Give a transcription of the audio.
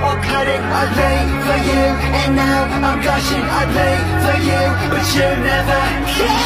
or cut it, I lay for you. And now I'm gushing, I lay for you. But you never care.